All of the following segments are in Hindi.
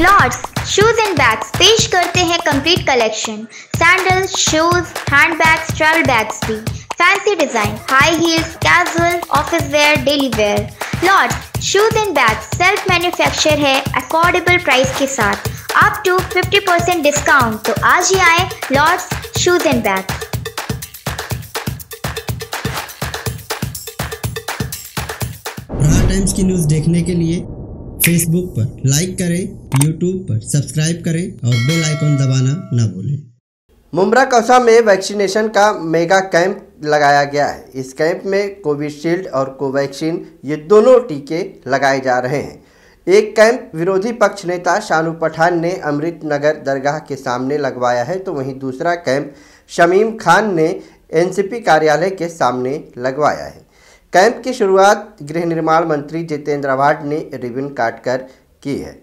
लॉर्ड्स शूज़ एंड बैग्स पेश करते हैं complete collection sandals shoes hand bags travel bags भी fancy design high heels casual office wear daily wear Lords shoes and bags self manufacture है अफोर्डेबल प्राइस के साथ अप टू 50% डिस्काउंट तो आज ही आए Lords shoes and bag Times की न्यूज़ देखने के लिए फेसबुक पर लाइक करें यूट्यूब पर सब्सक्राइब करें और बेल आइकॉन दबाना ना भूलें। मुमरा कौसा में वैक्सीनेशन का मेगा कैंप लगाया गया है। इस कैंप में कोविशील्ड और कोवैक्सीन ये दोनों टीके लगाए जा रहे हैं। एक कैंप विरोधी पक्ष नेता शानू पठान ने अमृत नगर दरगाह के सामने लगवाया है तो वहीं दूसरा कैंप शमीम खान ने एनसीपी कार्यालय के सामने लगवाया है। कैंप की शुरुआत गृह निर्माण मंत्री जितेंद्र आवाड ने रिबन काटकर की है।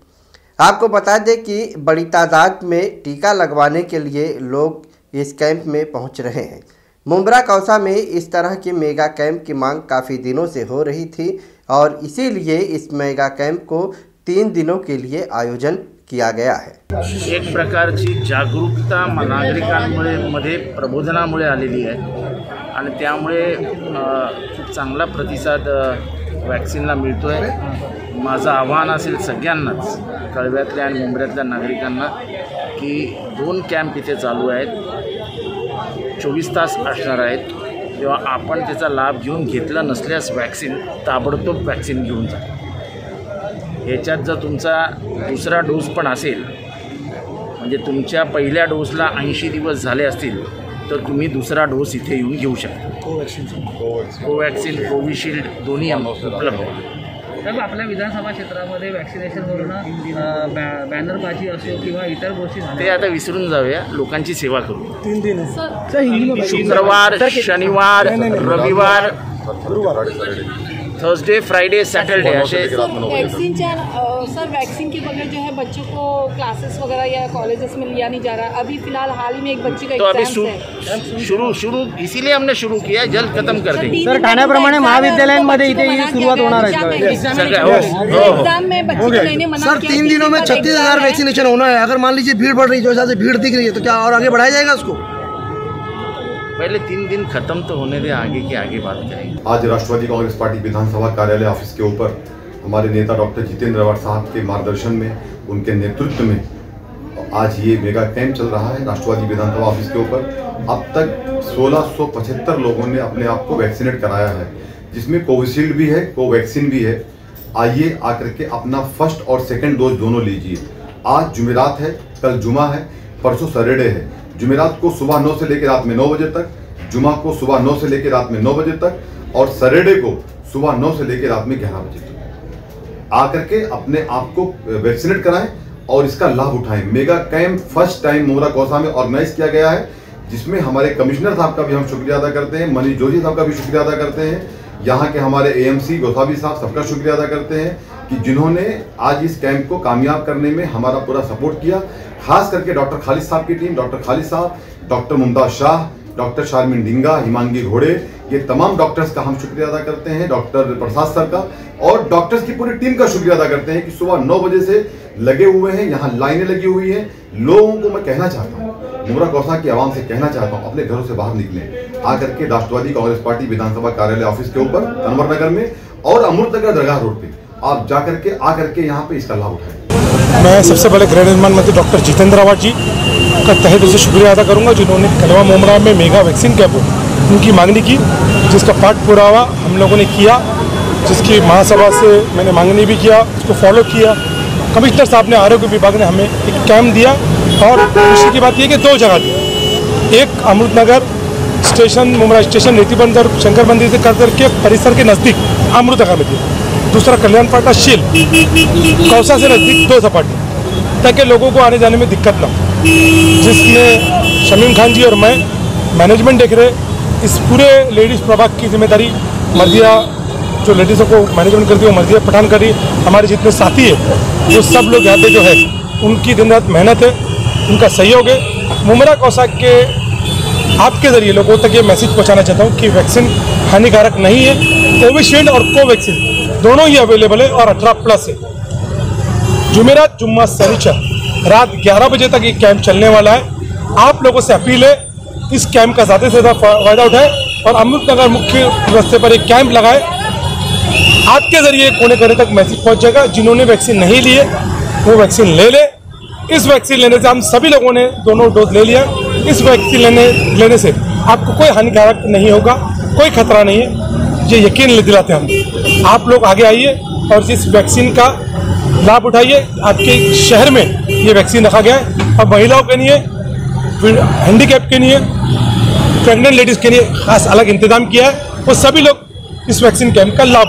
आपको बता दें कि बड़ी तादाद में टीका लगवाने के लिए लोग इस कैंप में पहुँच रहे हैं। मुमरा कौसा में इस तरह के मेगा कैंप की मांग काफ़ी दिनों से हो रही थी और इसीलिए इस मेगा कैंप को तीन दिनों के लिए आयोजन किया गया है। एक प्रकारची जागरूकता म- नागरिकांमुळे मध्ये प्रबोधनामुळे आणि त्यामुळे खूप चांगला प्रतिसाद वॅक्सिनला मिळतो आहे माझं आव्हान असेल सगळ्यांनाच कळव्यातल्या आणि मुंबऱ्यातल्या नागरिकांना की दोन कॅम्प इथे चालू आहेत. चोवीस तास असणार आहेत. तेव्हा आपण त्याचा लाभ घेऊन घेतला नसल्यास वॅक्सिन ताबडतोब वॅक्सिन घेऊन जा. ह्याच्यात जर तुमचा दुसरा डोस पण असेल म्हणजे तुमच्या पहिल्या डोसला ऐंशी दिवस झाले असतील तर तुम्ही दुसरा डोस इथे येऊन घेऊ शकता. कोवॅक्सिन. कोविशिल्ड दोन्ही उपलब्ध. आहे साहेब आपल्या विधानसभा क्षेत्रामध्ये वॅक्सिनेशनवरून अ, बॅ- बॅनरबाजी असो किंवा इतर गोष्टी ते आता विसरून जाऊया. लोकांची सेवा करू. शुक्रवार शनिवार रविवार. थर्सडे फ्रायडे सॅटरडे असे वैक्सीन सर वैक्सीन के बगैर जो है बच्चों को क्लासेस वगैरह या कॉलेजेस में लिया नहीं जा रहा। अभी फ़िलहाल हाल ही में एक बच्ची का तो अभी शुरू शुरू इसीलिए हमने शुरू किया है, जल्द खत्म कर देंगे। सर ठाण्याप्रमाणे महाविद्यालयांमध्ये इथे ही सुरुवात होणार आहे सगळं एग्ज़ाम में बच्ची को लेने मना सर तीन दिनों में छत्तीस हज़ार वैक्सीनेशन होना है। अगर मान लीजिए भीड़ बढ़ रही है जो हिसाब से भीड़ दिख रही है तो क्या और आगे बढ़ाया जाएगा उसको? पहले तीन दिन खत्म तो होने दे, आगे की आगे बात करेंगे। आज राष्ट्रवादी कांग्रेस पार्टी विधानसभा कार्यालय ऑफ़िस के ऊपर हमारे नेता डॉक्टर जितेंद्र अवाड साहब के मार्गदर्शन में, उनके नेतृत्व में आज ये मेगा कैंप चल रहा है राष्ट्रवादी विधानसभा ऑफ़िस के ऊपर। अब तक 1675 लोगों ने अपने आप को वैक्सीनेट कराया है, जिसमें कोविशील्ड भी है, कोवैक्सीन भी है। आइए आकर के अपना फ़र्स्ट और सेकेंड डोज दोनों लीजिए। आज जुमेरात है, कल जुमा है, परसों सैटरडे है। जुमेरात को सुबह नौ से लेकर रात में नौ बजे तक, जुमा को सुबह नौ से लेकर रात में नौ बजे तक और सैटरडे को सुबह नौ से लेकर रात में ग्यारह बजे तक। आकर के अपने आप को वैक्सीनेट कराएँ और इसका लाभ उठाएँ। मेगा कैंप फ़र्स्ट टाइम मोरा कौसा में ऑर्गेनाइज किया गया है, जिसमें हमारे कमिश्नर साहब का भी हम शुक्रिया अदा करते हैं, मनीष जोशी साहब का भी शुक्रिया अदा करते हैं, यहाँ के हमारे एएमसी गोसावी साहब सबका शुक्रिया अदा करते हैं कि जिन्होंने आज इस कैंप को कामयाब करने में हमारा पूरा सपोर्ट किया। खास करके डॉक्टर खालिद साहब की टीम डॉक्टर खालिद साहब, डॉक्टर मुमताज़ शाह, डॉक्टर शारमिन डिंगा, हिमांगी घोड़े, ये तमाम डॉक्टर्स का हम शुक्रिया अदा करते हैं, डॉक्टर प्रसाद सर का। और डॉक्टर्स की पूरी टीम का शुक्रिया अदा करते हैं कि सुबह नौ बजे से लगे हुए हैं, यहाँ लाइनें लगी हुई हैं। लोगों को मैं कहना चाहता हूँ मुमरा कौसा की आवाम से कहना चाहता हूँ, अपने घरों से बाहर निकलें। आकर के राष्ट्रवादी कांग्रेस पार्टी विधानसभा कार्यालय ऑफ़िस के ऊपर तनवर नगर में और अमृतनगर दरगाह रोड पे। आप जाकर के, आकर के यहाँ पे इसका लाभ उठाएँ मैं सबसे पहले गृह निर्माण मंत्री डॉक्टर जितेंद्र आवाड जी का तहे दिल से शुक्रिया अदा करूँगा, जिन्होंने कलवा मोमरा में मेगा वैक्सीन कैंप उनकी मांगनी की, जिसका पाठ पुरावा हम लोगों ने किया, जिसकी महासभा से मैंने मांगनी भी किया, उसको फॉलो किया। कमिश्नर साहब ने, आरोग्य विभाग ने हमें एक कैंप दिया और खुशी की बात यह कि दो जगह दी एक अमृतनगर स्टेशन, मुमरा स्टेशन नीतिबंध बंदर शंकर मंदिर से कर करके परिसर के नज़दीक अमृतनगर में दिया। दूसरा कल्याण पाटा शील। कौसा से नज़दीक दो सपाटी ताकि लोगों को आने जाने में दिक्कत ना हो। जिसमें शमीम खान जी और मैं मैनेजमेंट देख रहे, इस पूरे लेडीज़ प्रभाग की ज़िम्मेदारी मर्जिया, जो लेडीज़ों को मैनेजमेंट करती है, वो मर्जिया पठान करी हमारे जितने साथी है, वो सब लोग यहाँ पे जो है, उनकी दिन रात मेहनत है, उनका सहयोग है। मुमरा कौसा के आपके ज़रिए लोगों तक ये मैसेज पहुँचाना चाहता हूँ कि वैक्सीन हानिकारक नहीं है। कोविशील्ड और कोवैक्सीन दोनों ही अवेलेबल है और अठारह प्लस है। जुमेरात जुम्मा सनीचर रात 11 बजे तक ये कैंप चलने वाला है। आप लोगों से अपील है, इस कैंप का ज़्यादा से ज़्यादा फ़ायदा उठाए और अमृत नगर मुख्य रस्ते पर एक कैंप लगाए। आपके ज़रिए कोने कोने तक मैसेज पहुँच जाएगा। जिन्होंने वैक्सीन नहीं लिए, वो वैक्सीन ले ले। इस वैक्सीन लेने से हम सभी लोगों ने दोनों डोज ले लिया। इस वैक्सीन लेने लेने से आपको कोई हानिकारक नहीं होगा, कोई खतरा नहीं है। ये यकीन दिलाते हम। आप लोग आगे आइए और इस वैक्सीन का लाभ उठाइए, आपके शहर में ये वैक्सीन रखा गया है। और महिलाओं के लिए हैंडीकैप के लिए प्रेग्नेंट लेडीज़ के लिए खास अलग इंतज़ाम किया है। और सभी लोग इस वैक्सीन कैंप का लाभ